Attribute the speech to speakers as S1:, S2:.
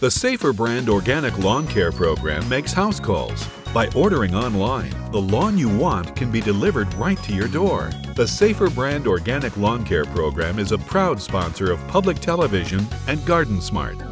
S1: The Safer Brand Organic Lawn Care program makes house calls. By ordering online, the lawn you want can be delivered right to your door. The Safer Brand Organic Lawn Care program is a proud sponsor of public television and Garden Smart.